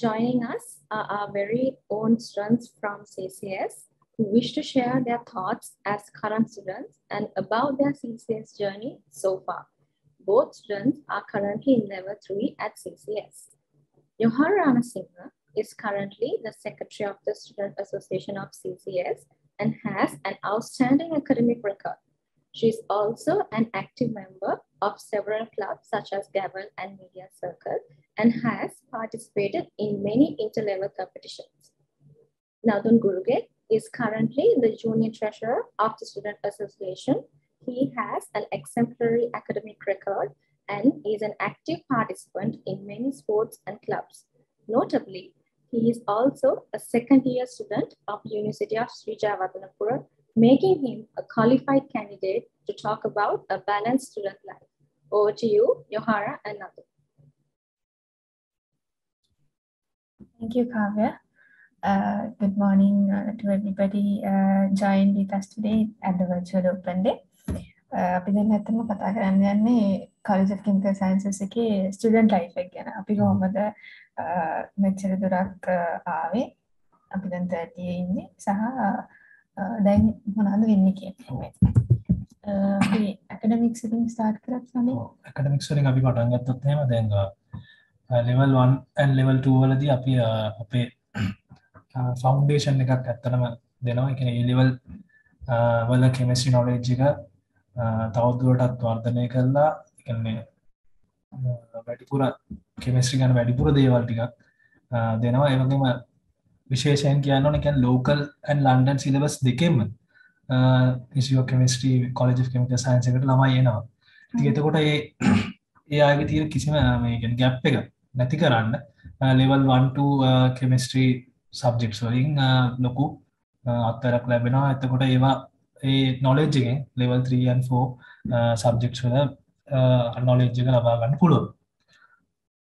Joining us are our very own students from CCS who wish to share their thoughts as current students and about their CCS journey so far. Both students are currently in level 3 at CCS. Yohara Ranasinghe is currently the secretary of the Student Association of CCS and has an outstanding academic record. She is also an active member of several clubs such as Gavel and Media Circle and has participated in many interlevel competitions. Nadun Guruge is currently the junior treasurer of the Student Association. He has an exemplary academic record and is an active participant in many sports and clubs. Notably, he is also a second year student of University of Sri Jayawardenepura, making him a qualified candidate to talk about a balanced student life. Over to you, Yohara and Nadu. Thank you, Kavya. Uh, good morning uh, to everybody uh, joined with us today at the virtual open day. අපි දැන් ඇත්තම කතා කරන්න යන්නේ College of Chemical Sciences එකේ student life එක ගැන. අපි කොහොමද මෙච්චර දුරක් ආවේ? අපි දැන් 30 ඉන්නේ සහ දැන් මොනවද වෙන්නේ කියන එක. අපි academics එකෙන් start කරත් සමේ. academics වලින් අපි පටන් ගත්තොත් එහෙම දැන් level 1 and level 2 වලදී අපි අපේ ෆවන්ඩේෂන් එකක් ඇත්තනම දෙනවා. එක ඒලිවල් වල කෙමස්ටි නොලෙජ් එක තවදුරටත් වර්ධනය කරලා එකන්නේ වැඩිපුර කෙමස්ට්‍රි ගන වැඩිපුර දේවල් ටිකක් දෙනවා. ඒවගේම විශේෂයෙන් කියන්න එකන් ලෝකල් ඇන් ලන්ඩන් සිලබස් දෙකෙම ඉසිෝ කෙමස්ට්‍රී කොලජ් කෙමික සයින්සකට ළමයි එනවා. තිගතකොට ඒ ඒ අගේ තියෙන කිසිම ගැප් එක නැති කරන්න ලෙවල් 1 කෙමස්ට්‍රී සබ්ජෙක්ස් වලින් ලොකු අත්තරක් ලැබෙනවා. ඇතකොට ඒවා ඒ නොලෙජ්ජගෙන් ලෙවල් 3ෝ සබ්ජෙක්ස් වල නොලෙජ්ජක ලබාගන්න පුළුව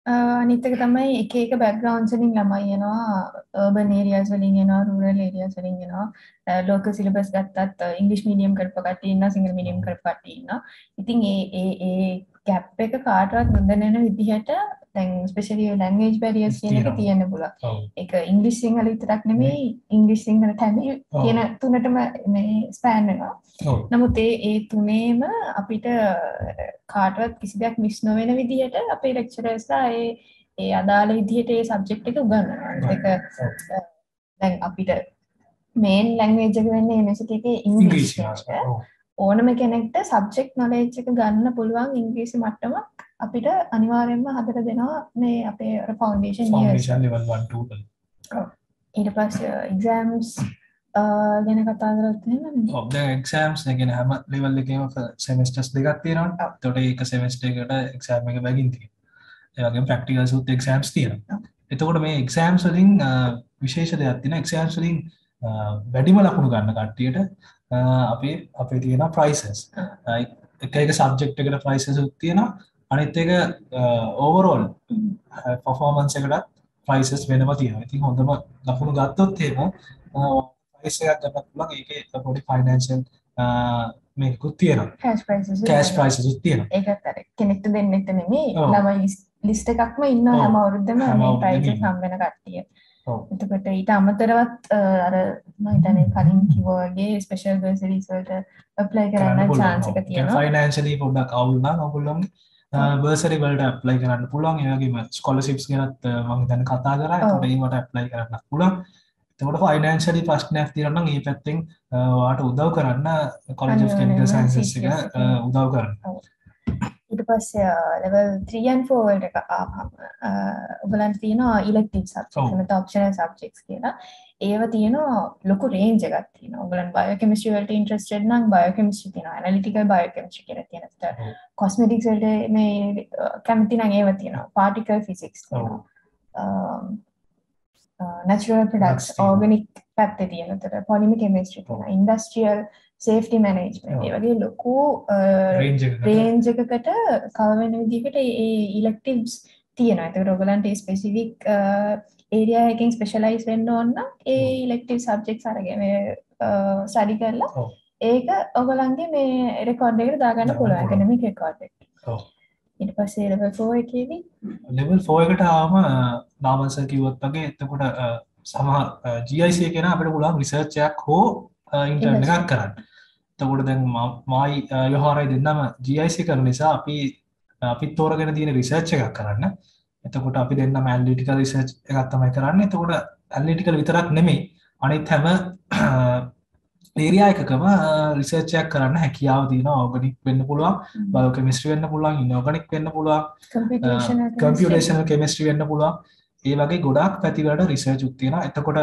අනිත්තක තමයි එක එක බැක්ග්‍රවන්්සලින් ළමයි යනවා බන් ඒරියස් වලින් යනවා රුරල් ඒරියස් වලින් යනවා ලෝක සිලබස් ගත්තත් ඉංගලිස් මීඩියම් කරප කටන්න සිංගල් මිනියම් කරපටන්න ඉතින් ඒ ඒ ඒ ගැප් එක කාටවත් නොදැනෙන විදිහට දැන් ස්පෙෂලි ලැන්ග්වේජ් බැරියර්ස් කියන එක තියෙන්න පුළුවන්. ඒක ඉංග්‍රීසි සිංහල විතරක් නෙමෙයි ඉංග්‍රීසි සිංහල තැමි කියන තුනටම මේ ස්පෑන් වෙනවා. නමුත් ඒ ඒ තුනේම අපිට කාටවත් කිසි දෙයක් මිස් නොවන විදිහට අපේ ලෙක්චරර්ස්ලා ඒ ඒ අදාළ විදිහට ඒ සබ්ජෙක්ට් එක උගන්වනවා. ඒක දැන් අපිට මේන් ලැන්ග්වේජ් එක වෙන්නේ යුනිවර්සිටි එකේ. ඉංග්‍රීසි ඕනම කෙනෙක්ට සබ්ජෙක්ට් නොලෙජ් එක ගන්න පුළුවන් ඉංග්‍රීසි මට්ටමක් අපිට අනිවාර්යෙන්ම හදර දෙනවා මේ අපේ ෆවන්ඩේෂන් ඊට පස් එක්සෑම්ස් ගැන කතා කරත් ඔබ එක්සෑම්ස් ගෙන හම ලෙවල් එකම සෙමස්ටස් දෙගත් තියෙනවා. තොට ඒක සෙමස්ටේකට එක්සෑම් එක බැගින්ති ඒගේ ප්‍රක්ටිකල් සුත් එක්සෑම්ස් තියෙන එතකොට මේ එක්සෑම්ස් වලින් විශේෂ දෙයක් තින එක්සෑම්ස් වලින් වැඩිම ලකුණු ගන්න කට්ටියට අපේ අපේ තියෙන ප්‍රයිසස් එක එක සබ්ජෙක්් එකට ප්‍රයිසසුත් තියෙනවා. අනිත් එක ඕවරෝල් පොෆෝමන්ස එකට ප්‍රයිසස් වෙනම තියෙන ඉතින් හොඳම ලකුණු ගත්තොත් එහෙම ප්‍රයිස් එකක් ගන්න පුළුවන්. ඒකේ පොඩි ෆයිනෑන්ෂල් මේකුත් තියෙනවා. කෑෂ් ප්‍රයිසස් අර කෙනෙක්ට දෙන්නෙක්ට නෙමෙයි. ළමයි ලිස්ට් එකක්ම ඉන්න හැම අවුරුද්දම මේ ප්‍රයිස් හම් වෙන කට්ටිය එතකොට ඊට අමතරවත් අර මහිතන කලින් කිවෝගේ ස්පේෂල් ගර්සරිස් වලට ඇප්ලයි කරන්න chance එක තියෙනවා. ෆයිනෑන්ෂලි පොඩ්ඩක් අවුල් නම් ඔයගොල්ලෝගේ බර්සරි වලට ඇප්ලයි කරන්න පුළුවන්. ඒවගේම ස්කොලසිප්ස් ගෙනත් මං තැන කතා කර. ටීමට ඇප්ලයි කරන්න පුළුවන්. තකට ෆයිනන්ශලි ප්‍රශ්නයක් තිරන්න ඒ පැත්තිෙන් වාට උදව් කරන්න කොලජ කෙනිකල් සයින්ස එක උදව් කරන්න ඊට පස්සේ ලෙවල් 3 and 4 වලට එක ආවම ඔයගලන්ට තියෙනවා ඉලෙක්ටිව් නැත්නම් ඔප්ෂනල් සබ්ජෙක්ට්ස් කියලා. ඒව තියෙනවා ලොකු තියෙනවා. ඔයගලන් බයෝකෙමිස්ට්‍රි වලට ඉන්ට්‍රෙස්ටඩ් නම් බයෝකෙමිස්ට්‍රි තියෙනවා. ඇනලිටිකල් බයෝකෙමිස්ට්‍රි කියලා තියෙනවා. කොස්මෙටික්ස් වලට මේ කැමති නම් ඒව තියෙනවා. Particle physics. Natural products organic පැත්තේ තියෙන තර පොලිමි කෙමිස්ට්‍රි තියෙනවා. ඉන්ඩස්ට්‍රියල් සේෆ්ටි මැනේජ්මන්ට් වගේ ලොකු රේන්ජ් එකකට? කවර් වෙන විදිහකට ඒ ඉලෙක්ටිව්ස් තියෙනවා. ඒකට ඔයගලන්ට ඒ ස්පෙસિෆික් ඒරියා එකකින් ස්පෙෂලායිස් වෙන්න ඕන නම් ඒ ඉලෙක්ටිව් සබ්ජෙක්ට්ස් අරගෙන මේ ස්ටඩි කරලා ඒක ඔයගලන්ගේ මේ රෙකෝඩ් එකට දාගන්න පුළුවන්. එකනමික් රෙකෝඩ් එකට. ඊට පස්සේ ලෙවල් 4 එකේදී ලෙවල් ෆෝ එකට ආම නාමන්ස කිවොත් වගේ එතකොට සමහර ජIC කෙන අපට පුළන් රිසර්ච්චයක් හෝ ඉන්ටර්න එකක් කරන්න. තකොට දැන් මයි යොහාරයි දෙන්නම ජIC කරන නිසා අපි අපිත් තෝරගෙන තියෙන රිසර්ච් එකක් කරන්න. එතකොට අපි දෙන්න මැල්ලිටික රිසර්ච් එකක් තමයි කරන්න. එතකොට ඇල්ලිටිකල් විතරක් නෙමෙයි අනිත් හැම ඒරයායකම රිසර්චයක් කරන්න හැකියාව තියන ඕගනික් වෙන්න පුළුවන් බයෝකමිස්ට්‍රි වෙන්න පුළුවන් ඉන්නෝගනික් වෙන්න පුළුවන් කම්පියටේෂනල් කෙමිස්ට්‍රි වෙන්න පුළුවන්. ඒ වගේ ගොඩක් පැතිවට රිසර්ච් උත්තියෙන එතකොට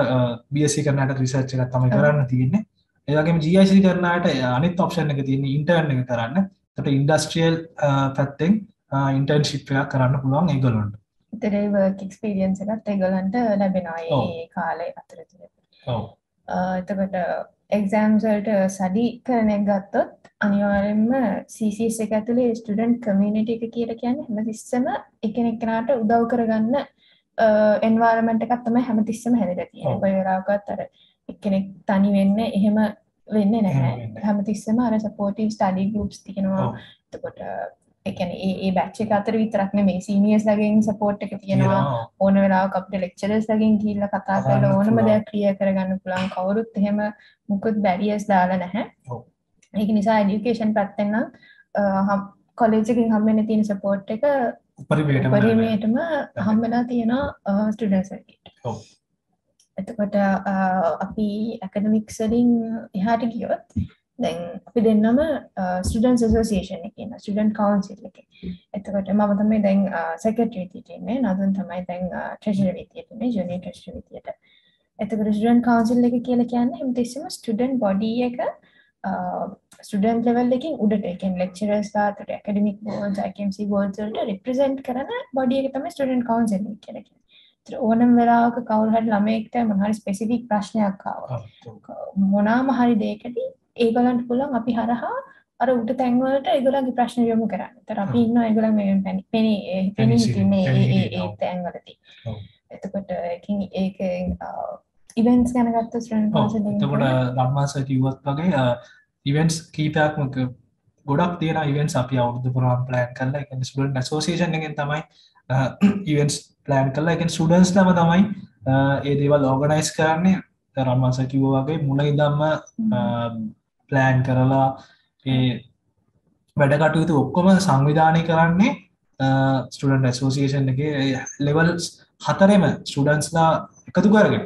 බියසි කරනට රිසර්ච් එකක් තමයි කරන්න තියන්නේ ඒවගේ ජIC කරනට අනිත් ඔප්ෂන් එක තියන්නේ ඉන්ටර්න එක කරන්න. තට ඉන්ඩස්ට්‍රියල් පැත්තෙන් ඉන්ටර්න්ශිප්යක් කරන්න පුළුවන් ඒගොලොන්ට එක්ස්පීරියන්ස එකත් ඒගොලන්ට ලැබෙනවා ඒ කාලය අතරතුර. එතකොට එක්සෑම්සල්ට සඩි කරනෙක් ගත්තොත් අනිවාරෙන්ම සිසිස් එක ඇතුළේ ස්ටඩන්් කමියනිට එක කියර කියන්න හැම තිස්සම එකනෙක්කනට උදව් කරගන්න එන්වාරමෙන්ට එකත්තම හැමතිස්සම හැදට තියෙන පයරාකත් අර එක්කෙනෙක් තනි වෙන්න එහෙම වෙන්න නැහැ. හැමතිස්සම අර සපෝටීව් ස්ටඩි ගරුප්ස් තියෙනවා. එතකොට එකන ඒ බැච්ච අතර විතරක්න මේ සීනියස් ලගෙන් සපෝට් එක තියෙනවා. ඕන වෙලා අපට ලෙක්චරස් ලගින් කියල්ල කතා කරල ඕනම දෙයක් ක්‍රිය කරගන්න පුළන් කවුරුත් එහෙම මුකුත් බැරිියස් දාලා නැහැ. ඒක නිසා එඩියුකේෂන් පැත්තෙන්නම් කොලේජකින් හම්බෙන තියෙන සපෝට් එක පරිමේටම හම්බෙලා තියෙනවා ස්ටඩන්සට එතකොට අපි ඇකඩමික්සලින් එහාට ගියොත් දැන් අපි දෙන්නම ස්ටඩන් සෝසිේෂන කියන ස්ටඩන් කවන්සිල් එක. එතකොට මම තමයි දැන් සැකට්‍රී තියන්නේ නදුන් තමයි දැන් ට්‍රෙෂර විතියටන ජනි ට්‍රෙස්ට විතියට එතකට ස්ටඩන් කවන්සිල් එක කියල කියන්න හමතිස්සම ස්ටඩන් බොඩිය එක ස්ටඩන් ලෙවල් එකින් උඩට. එකෙන් ලෙක්චරස්ලාතට ඇකඩමික් බෝල් කම්සි බෝල්සල්ට රිප්‍රසෙන්ට් කරන බොඩිය එක තම ස්ටඩන් කවන්සිල් කියලක ඕනම් වෙලාක කවුහට ළමෙක්ට මහරි ස්පෙසිෆික් ප්‍රශ්නයක් කාව මොනාම හරි දේකදී ඒගලන්ට පුලන් අපි හරහා අර උට තැන්වලට ඒගොලන්ගේ ප්‍රශ්න යොමු කරන්න. තර අපි ඉන්න ඒගොල මේ පැනි පෙනේ පෙනී සිටින්නේ ඒ තැන්වලති එතකොට එකින් ඒක ඉවෙන්ස් ගැනගත්ත ස්ටන් එතකොට රම්මාස කිව්වත් වගේ ඉවෙන්ස් කීපයක්මක ගොඩක් තියෙන ඉවෙන්ස් අපි අවුදු පුරාම් ප්ලෑන් කරලා එක ස්ටන් සෝසිේෂන් එකෙන් තමයි ඉවෙන්ස් ප්ලෑන් කරලා එක සුඩන්ස් නම තමයි ඒ දේවල් ඕගනයිස් කරන්නේ. රම්මාස කිව්ව වගේ මුල ඉදම්ම ප්ලෑන් කරලා ඒ වැඩ කටයුතු ඔක්කොම සංවිධානය කරන්නේ ස්ටඩන්ට ඇසෝසිේෂන් එක. ලෙවල් හතරෙම ස්ටඩන්ස්ලා එකතු කරගෙන.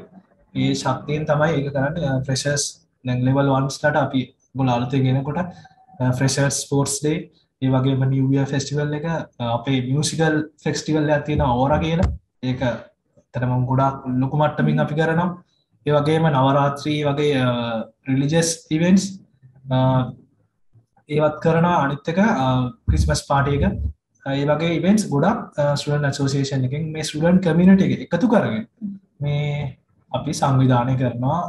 ඒ ශක්තියෙන් තමයි ඒක කරන්න. ෆ්‍රෙෂස් නැ ලෙවල් වන්ස්ලට අපි ගොල අලුතය ගෙනකොට ෆ්‍රෙෂර් ස්පෝර්ටස් ඩේ ඒ වගේම නිවිය ෆෙස්ටිවල් එක අපේ මියසිකල් ෆෙක්ස්ටිවල් ඇතියෙන ඕර කියලා. ඒක තරම ගොඩක් ලොකු මට්ටමින් අපි කරනම් ඒ වගේම නවරාත්‍රී වගේ රිලිජස් ඉවෙන්ස් ඒවත් කරන අනිත්තක ක්‍රිස්මස් පාටියක ඒ වගේ ඉවෙන්ස් ගොඩක් ස්ටන් සෝසේෂන් එකින් මේ ස්ටඩන් කමිනට එක එකතු කරගෙන මේ අපි සංවිධානය කරනවා.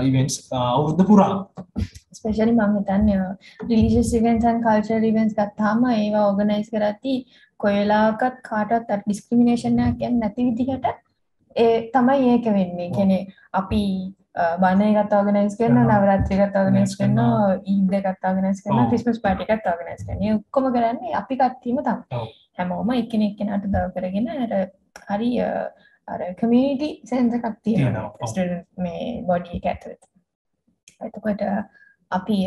ඉවෙන්ස් අවුද්ධ පුරා ස්පේෂලි මංහිතන්න රිලිජස් ඉවෙන්සන් කල්චර් ඉවෙන්ස් ගත්තාම ඒවා ඕගනයිස් කරති කොයලාකත් කාටත් ඩිස්ක්‍රමිනේෂණයක් ගැන් නැති විදිහට ඒ තමයි ඒක වෙන්නේ. කෙනෙ අපි බණය ගත්තාගෙනස් කරන නවරත්‍රය ගත්තාගෙනස් කරන ඊද ගත්තාගෙනස් කරන ක්‍රිස්මස් පාටි ගත්තාගෙනස් කරන ඔක්කොම කරන්නේ අපි කත්වීම තම් හැමෝම එකන එක්කෙනට දව කරගෙන හරි අර කමියටි සැන්ස කත්තිය මේ බොඩිය ඇතුවත එතකොට අපි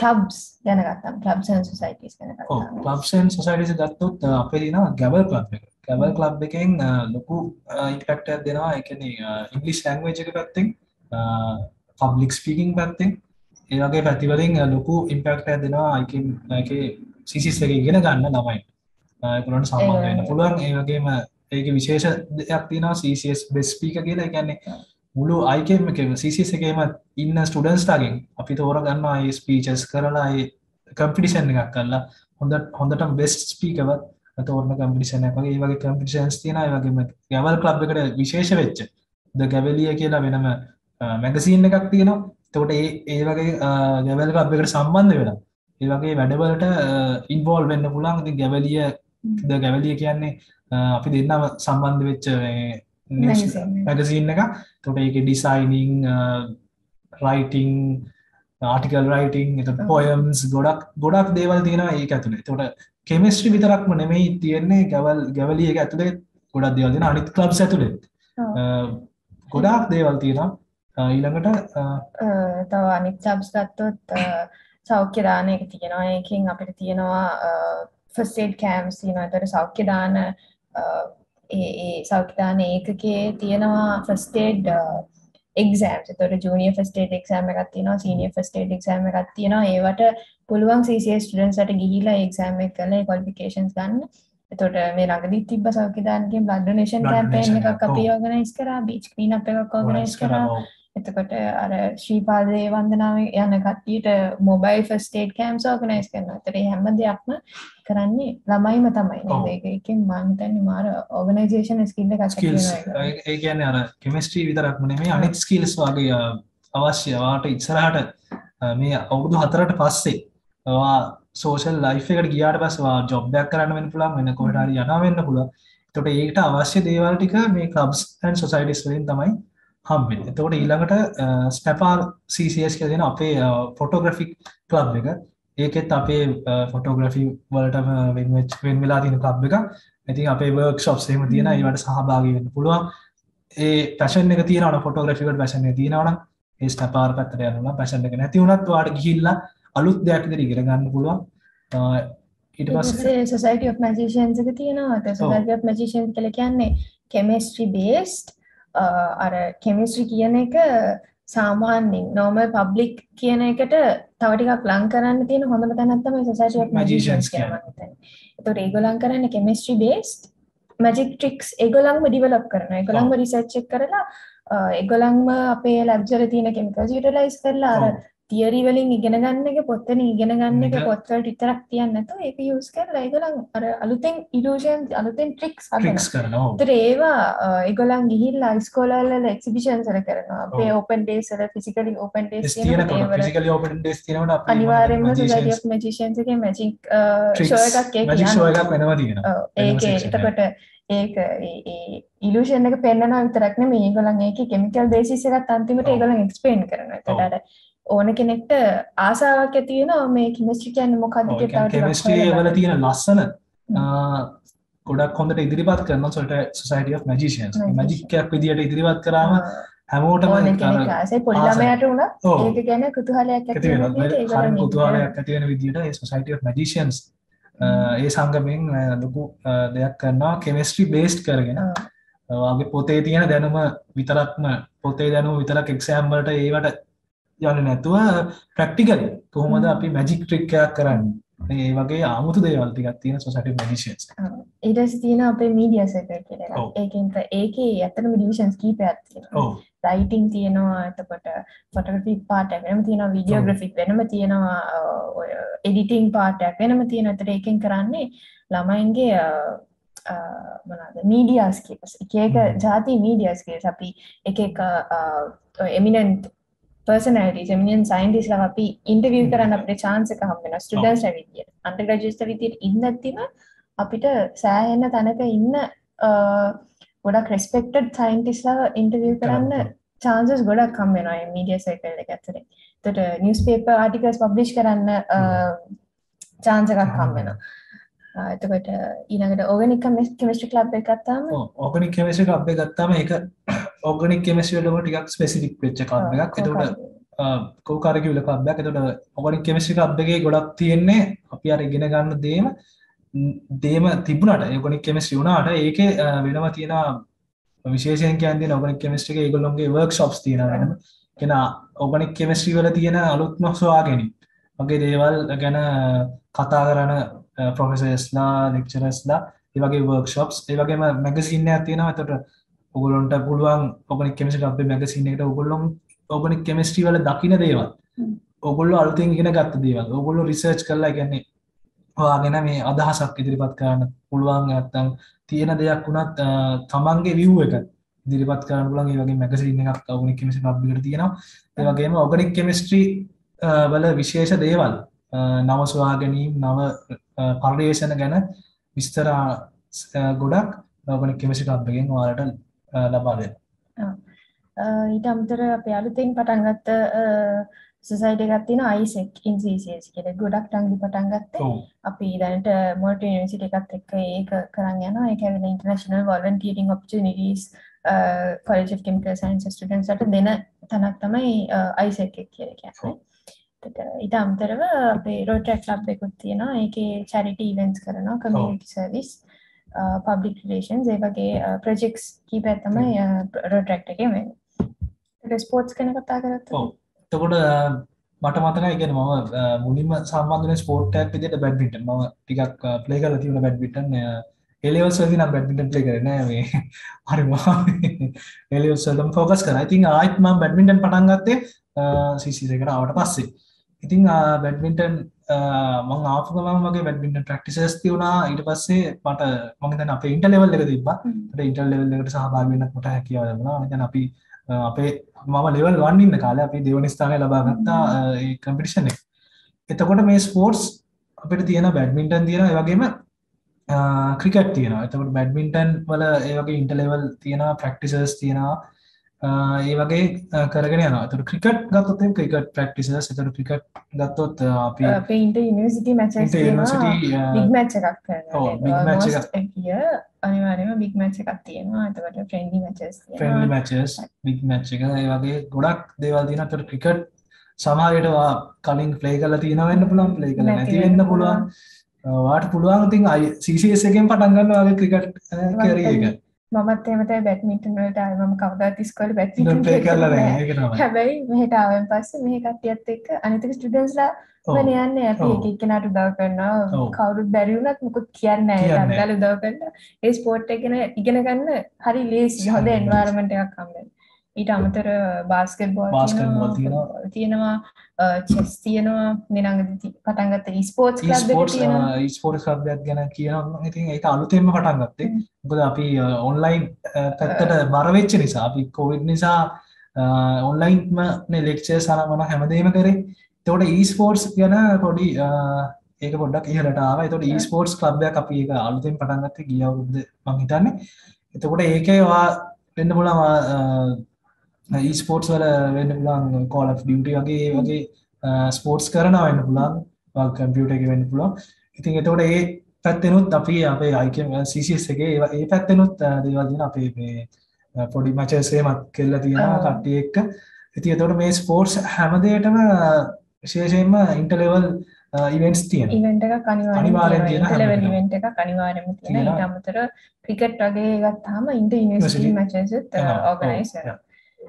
කලබ්ස් ගැනගත්තම් කලබ්සන් සොසයිටස් ලබ්සන් සොසයිටස ගත්තොත් අපේ දින ගැබල් ලබ් එක. ගැබල් ලබ් එකෙන් ලොකු ඉන්පෙක්ට දෙනවා. එකන ඉංගලිස් ලැංවේජ එක පැත්තිෙන් පබ්ලික් ස්පීකින් පැත්තෙන්. ඒවගේ පැතිවලින් ලොකු ඉම්පෙක්ට දෙනවා. අයික සිසිස් එක ඉගෙන ගන්න ළමයි පුළට සම්බන්ධන්න පුළුවන්. ඒවගේම ඒක විශේෂ දෙයක් තිනවා සස් බෙස්පීක කියලා. ගැන්නේ මුළු අයිකම එක සිසිස් එකම ඉන්න ස්ටඩන්ස්ටාගෙන් අපි තෝර ගන්න අයි ස්පීචස් කරලා කම්පිටිෂන් එකක් කරලා. හොඳ හොඳට බෙස්ට ස්පීකවත් තෝරන කම්පිටිෂන වගේ. ඒ වගේ කම්පිටිෂන්ස් තියෙන වගේම ගැවල් ලබ් එකට විශේෂ වෙච්ච ද ගැවලිය කියලා වෙනම මැගසිීන් එකක් තියෙනවා. තකොට ඒ ඒ වගේ ගැවල් ලබ්බකට සම්බන්ධ වෙලා ඒ වගේ වැඩවලට ඉන්වෝල් වෙන්න පුළන් ති ගැවලිය ද ගැවලිය කියන්නේ අපි දෙන්නම සම්බන්ධ වෙච්ච මැගසිීන් එක. තොට ඒක ඩිසයිනිං රයිටිං ආටිකල් රයිටිං එත පොයම්ස් ගොඩක් ගොඩක් දේවල් තියෙන ඒ ඇතුළේ තොට කෙමිස්ට්‍රි විතරක්ම නෙමෙයි තියෙන්නේ ගැවල් ගැවලිය එක ඇතුළේ ගොඩක් දේවල් තියෙන අනිත් කලබ්ස් ඇතුළේ ගොඩාක් දේවල් තියෙන ඊළඟට තව අනිත් සබ්ස් ගත්තොත් සෞඛ්‍ය දාන එක තියෙනවා. ඒකින් අපිට තියෙනවා ෆස්ටේඩ් කෑම්ස් තියෙනවා. එතකොට සෞඛ්‍ය දාන ඒ සෞඛ්‍ය දාන ඒකකේ තියෙනවා ෆස්ටේඩ් එක්සෑම් තොට ජනිය ෆස්ටේට එක්සෑම එකක් තියෙනවා සීනිය ෆස්ටේට එක්සෑම එකක් තියෙනවා. ඒවට පුළුවන් සීසිය ස්ටඩන්සට ගිහිලා එක්සෑම් එක කල කොල්පිකේන්ස් ගන්න. එතොට මේ ළඟදි තිබ සෞඛ්‍යදානගේ බ්ලඩ් ඩොනේෂන් කැම්පේන් එකක් අපි ඕගනයිස් කරා බීච් ක්ලීන් අප් එකක් ඕගනයිස් කරා එතකොට අර ශ්‍රීපාදය වන්දනාව යන කට්ටියට මොබයිල් ෆස්ටේට් කෑම්ස් ඕගනයිස් කරන අතරේ හැම දෙයක්ම කරන්නේ ළමයිම තමයි ඒක එකෙන් මං හිතන්නේ මාර ඕගනයිසේෂන් ස්කිල් එකක් ඒ කියන්නේ අර කෙමිස්ට්‍රි විතරක්ම නෙමෙයි අනිත් ස්කිල්ස් වගේ අවශ්‍ය වාට ඉස්සරහට මේ අවුරුදු හතරට පස්සේ සෝෂල් ලයිෆ් එකට ගියාට පස්වා ජොබ්යක් කරන්න වෙන පුළන් වෙන කොටරි යන වෙන්න පුළුව තොට ඒට අවශ්‍ය දේවල් ටික මේ කබ්ස් ඇන් සොසයිටිස් වලින් තමයි හම්බෙන් එතකොට ඊළඟට ස්ටැපාර් CCS කියදෙන අපේ ෆොටෝග්‍රෆික් කලබ් එක. ඒකෙත් අපේ ෆොටෝග්‍රෆි වලට වෙන් වෙලා තියෙන කලබ් එක ඉතින් අපේ වර්ක් ශොප් සේම තියෙන ඒවට සහභාගී වෙන්න පුළුවන්. ඒ පැෂන් එක තියෙනවන ෆොටෝග්‍රෆිකට පැෂන තියෙනවන ඒ ස්ටපාර් පැත්තර යනවා පැෂන් එක නැති වුණත් වාට ගිහිල්ලා අලුත් දෙයක් දෙර ඉගෙන ගන්න පුළුවන්. ඊට පස්සේ සොසයිටි ඔෆ් මැජිෂන්ස් එක තියෙනවා. සොසයිටි ඔෆ් මැජිෂන්ස් කියලා කියන්නේ කෙමිස්ට්‍රි බේස්ඩ් අර කෙමිස්ට්‍රි කියන එක සාමාන්‍යෙන් නෝමල් පබ්ලික් කියන එකට තවටිකක් ලං කරන්න තියෙන හොඳම තැනත්තම සොසයිටි මජිෂන්ස් එතොට ඒගොලන් කරන්න කෙමිස්ට්‍රි බේස්ඩ් මැජික් ට්‍රික්ස් ඒගොලන්ම ඩිවලප් කරන එකළංම රිසච්චක් කරලා එගොලන්ම අපේ ලැබ්ජර තියෙන කෙමිකල් ිටලයිස් කරලා අර තියරි වලින් ඉගෙන ගන්න එක පොත්තන ඉගෙන ගන්න එක පොත්වල විතරක් තියන්න නැතුව ඒක යූස් කරලා ඒගොල්ලන් අර අලුතෙන් ඉලූෂන් අලුතෙන් ට්‍රික්ස් කරනවා. ඒතර ඒවා ඒගොල්ලන් ගිහිල්ලා ඉස්කෝලවල එක්සිබිෂන්ස් වල කරනවා. අපේ ඕපන් ඩේස් වල ෆිසිකලි ඕපන් ඩේස් තියෙනවා. ෆිසිකලි ඕපන් ඩේස් තියෙනවට අපි අනිවාර්යෙන්ම සොසයිටි ඔෆ් මැජිෂියන්ස් එකේ මැජික් ෂෝ එකක් ඒක මැජික් ෂෝ එකක් වෙනවා තියෙනවා. ඒකේ එතකොට ඒක ඉලූෂන් එක පෙන්න්නනවා විතරක් නෙමෙයි ඒගොල්ලන් ඒකේ කෙමිකල් බේසිස් එකත් අන්තිමට ඒගොල්ලන් එක්ස්ප්ලেইন කරනවා. ඒකට ඕන කෙනෙක්ට ආසාාවක් ඇතියෙන මේ කිමිස්ට්‍රි කියන්න මොකක්ද කෙමිස්ට්‍රිය වල තියෙන ලස්සන ගොඩක් හොඳට ඉදිරිපත් කරන සොට සොසයිටිය මජිෂන්ස් මජික්කයක් විදිට ඉදිරිපත් කරාම හැමෝටම පොඩිලමයට වුණ ඒක ගැන කුතුහලයක් කුතුහලයක් ඇතිවෙන විදිට සොසයිටිය මජිෂන්ස් ඒ සංගමෙන් ලොකු දෙයක් කරන්නවා කෙමිස්ට්‍රි බේස්ට් කරගෙන වගේ පොතේ තියෙන දැනුම විතරක්ම පොතේ දැනුම විතරක් එක්සෑම්බලට ඒවට යන්න නැතුව ප්‍රක්ටිකල් කොහොමද අපි මැජික් ට්‍රික්කයක් කරන්න? ඒ වගේ ආමුතු දේවල්ටිකක් තියෙන සොසට මනිශස් ඉටස් තියෙන අපේ මීඩියස කියලා. ඒකන්ට ඒක ඇතන ඩිවිෂන්ස් කීපයක් තියෙන රයිටිං තියෙනවා එතකොට ෆොටග්‍රික් පාටක් වෙනම තියෙන වීඩියෝග්‍රෆික් වෙනම තියෙනවා එඩිටිං පාටයක් වෙනම තියෙන ඇතර ඒකෙන් කරන්නේ ළමයින්ගේ මනද මීඩියස් කියපස් එක ජාති මීඩියස් කිය අපි එක එක එමිනන්ට් පර්සනලිටීස් එමිනියන් සයින්ටිස්ලා අපි ඉන්ටර්විව් කරන්න අපිට chance එක හම්බ වෙනවා. ස්ටුඩන්ට්ස් විදියට අන්ඩර්ග්‍රැජුවේට්ස් විදියට ඉන්නත්දිම අපිට සෑහෙන තැනක ඉන්න ගොඩක් රෙස්පෙක්ටඩ් සයින්ටිස්ලා ඉන්ටර්විව් කරන්න චාන්සස් ගොඩක් හම්බ වෙනවා මීඩියා සර්කල් එක ඇතුලේ. එතකොට නිවුස් පේපර් ආටිකල්ස් පබ්ලිෂ් කරන්න chance එකක් හම්බ වෙනවා. එතකොට ඊළඟට ඕගනික් කෙමිස්ට්‍රි ක්ලබ් එක ගත්තාම ඕගනික් කෙමිස්ට්‍රි ක්ලබ් එක ගත්තාම ඒක ඕගනික් කෙමිස්ට්‍රියටම ටිකක් ස්පෙසිෆික් වෙච්ච ක්ලබ් එකක්. එතකොට කෝකාරකිවල. එතකොට ඕගනික් කෙමිස්ට්‍රි ක්ලබ් එකේ ගොඩක් තියෙන්නේ අපි අර ඉගෙන ගන්න දේම දේම තිබුණට ඒගොනික් කෙමිස්ට්‍රි වුණාට ඒකේ වෙනවා තියෙන විශේෂයෙන් කියන්නේ ඕගනික් කෙමිස්ට්‍රි එකේ ඒගොල්ලොන්ගේ වර්ක්ෂොප්ස් තියෙනවා වෙනම. කියන ඕගනික් කෙමිස්ට්‍රි වල තියෙන අලුත්ම සොයාගැනීම වගේ දේවල් ගැන කතා කරන ප්‍රොෆෙසස්ලා ලෙක්චරස්ලා ඒවගේ වර්ක්ෂොප්ස් ඒවගේම මැගසින්න ඇතියෙනවා තට ඔගොලොන්ට පුළුවන් ඔගනික් කෙමසි අපේ මැගසින්න එකට ඔගොල්ලොම් ඔගනික් කෙමස්ට්‍රී වල දකින දේවල්. ඔගොල්ල අලුතින් ගෙන ගත්ත දේවල්. ඔගොල්ලො රිසර්ච් කරලා ගැන්නේ වාගෙන මේ අදහසක් ඉදිරිපත් කරන්න පුළුවන් ඇත්තන් තියෙන දෙයක් වුණත් තමන්ගේ විව් එක දිරිපත් කරන්න පුලන් වගේ මැගසින්න එකක් ඔගනික් කෙමසි පබ්ිට තියෙනවා. ඒවගේම ඔගනික් කෙමස්ට්‍රී වල විශේෂ දේවල් නවස්වා ගැනීම් නව පර්යේෂණ ගැන විස්තර ගොඩක් ලෝගන කෙමසි කබ්බගෙන් වාලට ලබාද. ඊට අමතර අප අලුතෙන් පටන්ගත්ත සොසයිට එකත්තින අයිසෙක් ඉන්සිසිස් කියල. ගොඩක් ටංගි පටන් ගත්තේ. අපි දැනට මොට නිසිට එකත් එක්ක ඒක කරන්න යන එකැවෙන international volunteering opportunities college chemical science ස්ටඩන්සට දෙන තැනක් තමයි අයිසෙක් එක් කියල කියන්නේ. ඉට අම්තරව අපේ රෝටක් ලබ් එකකුත් තියෙනවා. ඒක චරිට ඉවෙන්ස් කරනවා කමියටි සර්විස් පබ්ලික් ලේෂන්ස් ඒ වගේ ප්‍රජෙක්ස් කී පැත්තමයි රෝටරක්ට එක වෙන ස්පෝට්ස් කන කතා කරත් ඔව්. එතකොට මට මතකයි ඉගෙන මම මුලින්ම සම්බන්ධන ස්පෝර්ට්ටක් විදිට බැඩ්මිටන් ම ටිකක් ප්ලේ කල තිවන බැඩ්මිටන් එලවස්වදි නම් බැඩ්මිටන් ප්ලේ කරන මේ. හරි එලවස්වදම් ෆෝකස් කර. ඉතින් ආයිත්ම බැඩ්මිටන් පටන්ගත්තේ සිසිසකට අවට පස්සේ. ඉතිං බැඩ්මිටන් මං ආපුගම වගේ බැඩ්මිටන් ප්‍රක්ටිසස් තිවුණා ඊට පස්සේ මට මගතන අප ඉන්ට ලෙවල් එක තිබ ඉන්ටල් ලෙවල් එකට සහභාගන්න කොට හැකිවලබන න අපි අපේ මම ලෙවල් වන්නන්න කාල අපි දෙවනිස්ථානය ලබාගත්තා කම්පිටිෂන් එක. එතකොට මේ ස්පෝර්ට්ස් අපිට තියෙන බැඩ්මින්ටන් තියෙන වගේම ක්‍රිකට් තියෙන එතකට බැඩ්මින්ටන් වල ඒවගේ ඉන්ටලෙවල් තියෙන ප්‍රක්ටිසස් තියෙනවා ඒ වගේ කරගෙන යන තුර ක්‍රිකට් ගත්තොත් ක්‍රිකට් ප්‍රක්ටිස එතර ක්‍රිකට් ගත්තොත් අපි පේන්ට යනිසිටි මැච. කිය අනිවාරම බික් මැච් එකක් තියෙනවා ඇතකට ට්‍රෙන්ඩි මචස් බික් මැච් එක ඒ වගේ ගොඩක් දේවල් තින තොට ක්‍රිකට් සමාගටවා කලින් ප්ලේ කල තියෙනවෙන්න පුළන් ප්ලේ කල නැති වෙන්න පුළුවන් වාට පුළුවන් තින් අයි සිසිස් එකෙන් පටන්ගන්න වගේ ක්‍රිකට් කර එක මමත් එමත බැට්මිටන් වලට මම කවදා තිස්කොල ප්ලේ බැට්මිටන් කරලා නැහැ. ඒක තමයි. හැබැයි මෙහටාවෙන් පස්ස මේ කට්ටියත් එක්ක අනිතක ස්ටඩන්ස්ලා ඔව්. වෙන යන්න අපි ඔව්. එකක්කෙනට උදව් කරනවා. කවුරුත් බැරිවුණත් මුකුත් කියන්න කියන්නේ ගල උදව් කරන්න ඒ ස්පෝට් එකන ඉගෙන ගන්න හරි ලේසි හොඳ එන්වාර්මට එකක් කම්බෙන් ඊට අමතර බාස්කට් බෝල් Basketball තියෙනවා. තියෙනවා. චෙස් තියෙනවා. නිනඟ පටන්ගත්ත ස්පෝට් ස්පෝට් සබ්යක් ගැන කියන ඉතින් ඒක අලුතෙන්ම පටන් ගත්තේ. මොකද අපි ඔන්ලයින් පැත්තට බරවෙච්ච නිසා අපි කොවිඩ් නිසා ඔන්ලයින්ම ලෙක්ෂය සරමන හැමදේම කරේ. තවට ඊස්පෝර්ට්ස් ගැන පොඩි ඒක පොඩක් ඉහලටාව තොට ඊස්පෝර්ට්ස් ලබ්යක් අපි එක අලුතෙන් පටන්ගත්ත ගියවුද්ද මහිතන්නේ එතකොට ඒකවා වෙන්න පුලාවා ඊස්පෝර්ට්ස් වල වෙන්න පුලන් කෝල ඩියට වගේ වගේ ස්පෝර්ට්ස් කරන වෙන්න පුලන් කම්පියට එක වෙන්න පුළුවන් ඉතින් එතකොට ඒ පැත්තෙනුත් අපි අපේ අයික සිසිස් එක ඒ පැත්තෙනුත් දේවල්දින අපේ මේ පොඩි මචසේමත් කෙල්ල තියෙන. කට්ටිය එක්ක ඉති එතකොට මේ ස්පෝර්ට්ස් හැමදේටම විශේෂයෙන්ම ඉන්ටලෙවල් ඉවෙන්ස් තියෙන ඉවෙන්ට එක අනිවාර්යෙන් තියෙන. ඉවෙන්ට එක කනිවාරම තියෙන අමතර ක්‍රිකට් වගේ ගත්තාම ඉන්ට. ඉනිසිටි මචසත් වෙනවා. ඕගනයිස් ඔව්.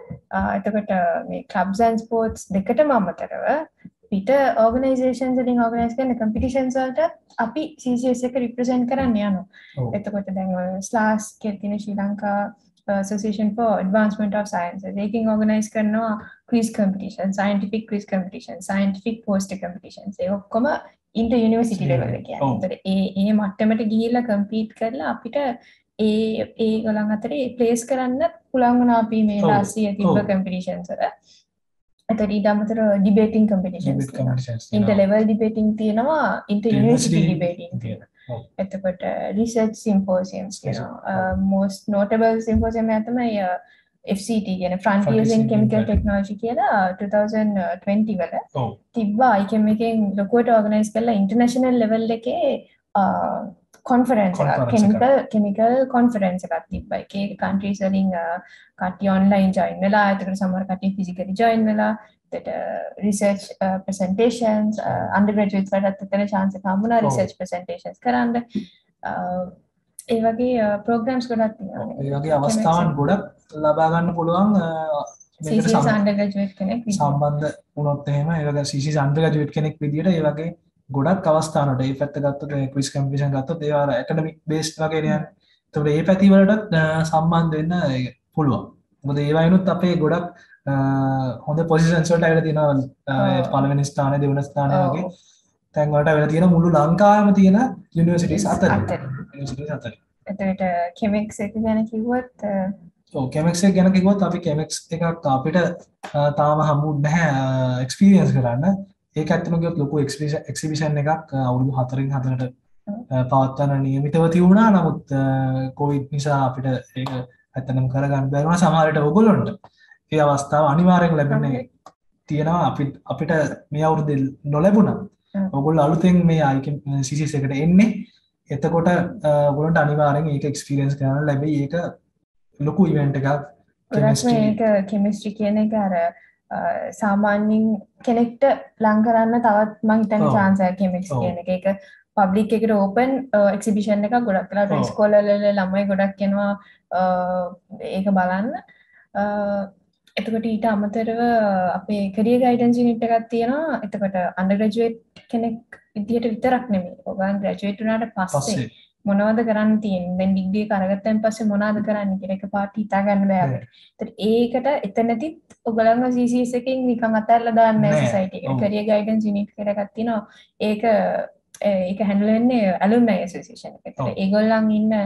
එතකට මේ කලබ්සන් ස්පෝර්ට්ස් දෙකටම අමතරව පිට ඕගනයිසේෂන් ලින් ඕගනයිස් කන කම්පිටිෂන්සල්ට අපි සිසිස් එක රිප්‍රසන්් කරන්න යනු. එතකොට දැන් ස්ලාස් කෙතින ශ්‍රී Lanka for Advancement of Science. ඒකින් organize කරනවා competition scientific quiz competition scientific poster competitions. ඒ ඔක්කොම ඉන්ට යනිවසිටි ලෙවල්. තර ඒ ඒ මට්ටමට ගිහිල්ලා කම්පීට් කරලා අපිට ඒ ඒ ගොලන් අතරේ ප්ලේස් කරන්න පුළන්ගන අපි මේ. ලාසිය තිබ. කම්පිටිෂන්සර එතට ඊට අමතර ඩිබේටිං කම්පිටිෂන් ඉන්ට ලෙවල් ඩිබේටිං තියෙනවා ඉන්ට ඩිබේටිං තියෙන. එතකොට research symposiums most notable symposium ඇතමයි FCT කියන Frontiers in කෙමිකල්. ටෙක්නෝජි කියලා 2020 වල. තිබ්බා අයිකම එකෙන් ලොකුවට ඕගනයිස් කරලා ඉන්ටර්නශනල් ලෙවල් එකේ කොන්ෆරන්ස් කෙමිකල් කෙමිකල් කොන්ෆරන්ස් එකක් තිබ්බ එක කන්ට්‍රීසලින් කටි ඔන්ලයින් ජොයින් වෙලා ඇතකට සමර කටි ෆිසිකලි ජොයින් වෙලා රිසර්ච් ප්‍රසන්ටේෂන්ස් අන්ඩග්‍රජුවට් වටත් එතන චාන්ස ඔව්. රිසර්ච් ප්‍රසන්ටේෂන්ස් කරන්න ඒ වගේ ප්‍රෝග්‍රම්ස් ගොඩත්. ඒ වගේ අවස්ථාවන් ගොඩක් ලබාගන්න පුළුවන්. සම්බන්ධ වුණොත් එහෙම ඒ වගේ CC අන්ඩර්ග්‍රැජුවේට් කෙනෙක් විදිහට ඒ වගේ ගොඩක් අවස්ථානට ඒ පැත්ත ගත්තොත් ඒ ක්විස් කම්පිටිෂන් ගත්තොත් ඒවා ඇකඩමික් බේස්ඩ් වගේ යන්නේ. ඒතකොට ඒ පැති වලටත් අ, සම්බන්ධ වෙන්න පුළුවන්. මොකද ඒවයිනුත් අපේ ගොඩක් හොඳ තියෙනවා අ, ඔව්. පළවෙනි ස්ථානය දෙවන ස්ථානය. වගේ තැන් වලට ඇවිල්ලා තියෙන මුළු ලංකාවෙම තියෙන යුනිවර්සිටිස් අතර අතර. එතකොට කෙමෙක්ස් එක ගැන කිව්වොත් අ, කෙමෙක්ක් ගැන කිවොත් අපි කෙමෙක්ස් එකක් අපිට තාම හම්බුත් නැහැ එක්ස්පිරියන්ස් කරන්න ඒ ඇත්තනගත් ලොකු එක්සිබිෂන් එකක් අ, අවුරුදු හතරින් හතරට අ, පවත්වන්න නියමිතව තිවුණා නමුත් කොවිඩ් නිසා අපිට ඒ ඇත්තනම් කරගන්න බැරුණ සමහරට ඔගොලොන්ට ඒ අවස්ථාව අනිවාරයෙන් ලැබෙන්නේ තියෙනවා. අපි අපිට මේ අවුරුදු නොලැබුණා. හ්ම්. ඔගොල්ලෝ අලුතෙන් මේ ආයික සිසිස් එකට එන්නේ. එතකොට ගොලන්ට අනිවාරෙන් ඒක එක්ස්පිරියන්ස් කරන්න ලැබයි. ඒක ලොකු ඉවෙන්ට එකක්. ඒක කෙමිස්ට්‍රි කියන එක අර අ, සාමාන්‍යයෙන් කෙනෙක්ට ලං කරන්න තවත් මං හිතන ඔව්. චාන්සයක් කෙමික්ස්. කියන එක ඒක පබ්ලික් එකට ඕපන් එක්සිබිෂන් එක ගොඩක් කලා ඔව්. ස්කෝලල ළමයි ගොඩක් කෙනවා ඒක බලන්න එතකොට ඊට අමතරව අපේ කරිය ගයිඩන් ජිනිට් එකක් තියෙනවා එතකොට අන්ඩග්‍රජුවේට් කෙනෙක් විදිහට විතරක් නෙමේ ඔගන් ග්‍රජුවේට් වුණාට පස්සේ මොනවද කරන්න තියෙන්නේ දැන් ඩිග්‍රී කරගත්තන් පස්සේ මොනවද කරන්න කියලා එක පාට හිතා ගන්න බෑ නෑ. අපිට. ඒකට එතනදිත් ඔයගලන්ව CCS එකෙන් නිකන් අතහැරලා දාන්න නෑ. සොසයිටි එකට. ඔව්. කැරියර් ගයිඩන්ස් යුනිට් කියලා එකක් තියෙනවා. ඒක ඒක හැන්ඩල් වෙන්නේ ඇලුම්නයි ඇසෝසියේෂන් එකට. ඔව්. ඒගොල්ලන් ඉන්න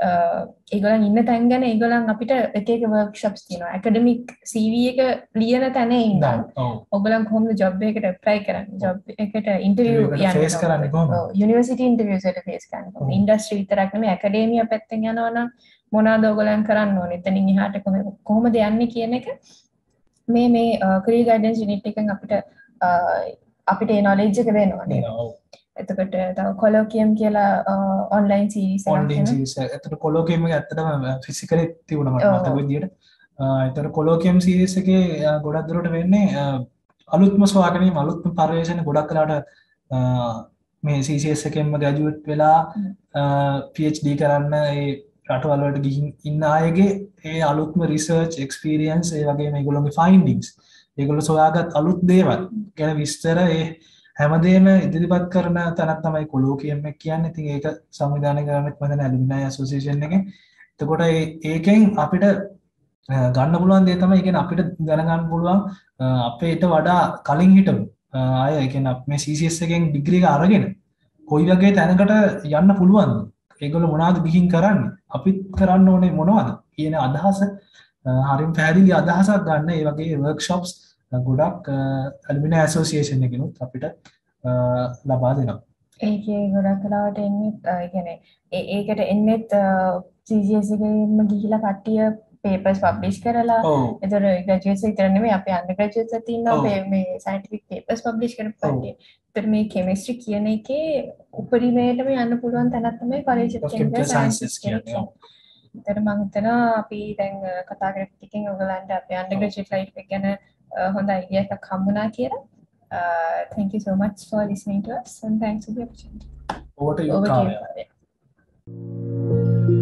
අ, ඒගොල්ලන් ඉන්න තැන් ගැන ඒගොල්ලන් අපිට එක එක වර්ක්ෂොප්ස් තියෙනවා. ඇකඩමික් CV එක ලියන තැන ඉඳන් ඔව්. ඔගලන් කොහොමද ජොබ් එකට ඇප්ලයි කරන්නේ? ජොබ් එකට ඉන්ටර්වියු Interview එකට face කරන්නේ. ඉන්ඩස්ට්‍රී විතරක් නෙමෙයි ඇකඩේමියා පැත්තෙන් යනවා නම් මොනවද ඔයගලන් කරන්න ඕනේ? එතනින් එහාට කොහොම- කොහොමද යන්නේ කියන එක මේ මේ කරියර් ගයිඩන්ස් යුනිට් එකෙන් අපිට අපිට ඒ නොලෙජ් එතකොට තව කොලෝකියම් කියලා ඔන්ලයින් එතට කොලෝකේම ඇත්තටම ෆිසිකල තිවුණ. මතක විදියට. එතට කොලෝකම් සීරීස් එක ගොඩක් දුරට වෙන්නේ අලුත්ම ස්වාගනීම අලුත්ම පර්යේෂණ ගොඩක් කලාට මේ සීසස් එකෙන්ම ගැජුවට් වෙලා. PhD කරන්න ඒ රටවල්ලට ගිහින් ඉන්න අයගේ ඒ අලුත්ම රිසර්ච් එක්ස්පිරියන්ස් ඒ වගේ මේ ගොළොගේ ෆයින්ඩිංස් ඒගොල සොයාගත් අලුත් දේවල් ගැන විස්තර ඒ හැමදේම ඉදිරිපත් කරන තැනත් තමයි කොලෝ කියම කියන්න. ඉතින් ඒක සංවිධාන කරනෙක් මද ඇලුමිනයි ඇසෝසිේෂන් එක. තකොට ඒකෙන් අපිට අ, ගන්න පුළුවන් දේ තමයි එකෙන් අපිට දැනගන්න පුළුවන් අ, අපේට වඩා කලින් හිටපු අ, අය එකන මේ සිසිස් එකෙන් ඩිග්‍රික අරගෙන කොයි වගේ තැනකට යන්න පුළුවන් ඒගොල මොනාද ගිහින් කරන්න? අපිත් කරන්න ඕනේ මොනවද? කියන අදහස අ, හරිම් පැදිලි අදහසක් ගන්න ඒ වගේ වර්ක්ෂොප්ස් ගොඩක් ඇල්මින ඇසෝසිේෂන් එකනුත් අපිට ලබා දෙනවා ඒකේ ගොඩක් කලාවට එන්නෙත් ඒ ඒ- ඒකට එන්නෙත් එකේම ගිහිලා කට්ටිය පේපර්ස් පබ්ලිෂ් කරලා එතර ග්‍රජුවේට්ස් විතර නෙමෙයි අපේ තියෙනවා ඔව්. අපේ මේ සයන්ටිෆික් පේපර්ස් පබ්ලිෂ් කරපු ඔව්. කට්ටිය. ඒතර මේ කෙමිස්ට්‍රි කියන එකේ උපරිමයටම යන්න පුළුවන් කියලා කියන්නේ, කියන්නේ. ඒතර මම හිතනවා අපි දැන් අ, කතා කරපු ටිකෙන් ඔයගලන්ට අපේ අන්ඩර්ග්‍රැජුවේට් ලයිෆ් එක ගැන හොඳ අයිඩිය එකක් හම්බුනා කියලා thank you so much for listening to us and thanks for the opportunity over to you over to you.